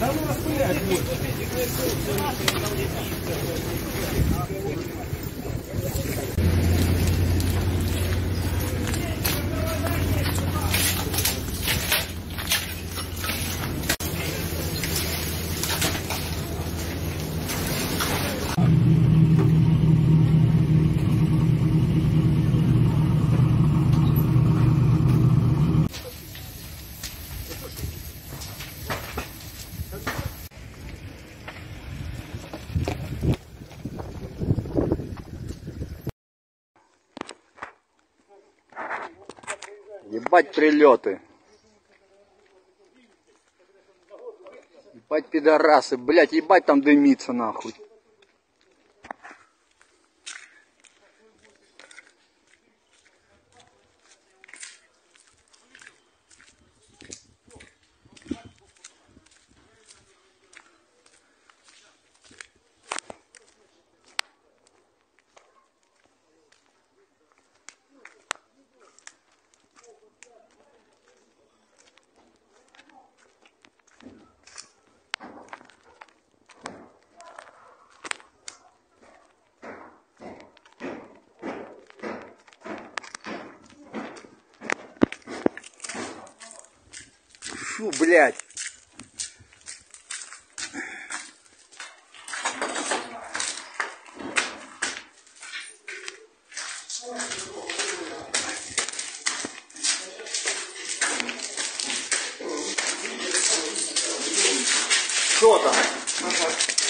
Да ну распылять будет. Ебать прилеты. Ебать пидорасы, блять, ебать там дымится нахуй. Фу, блядь. Что там? Да,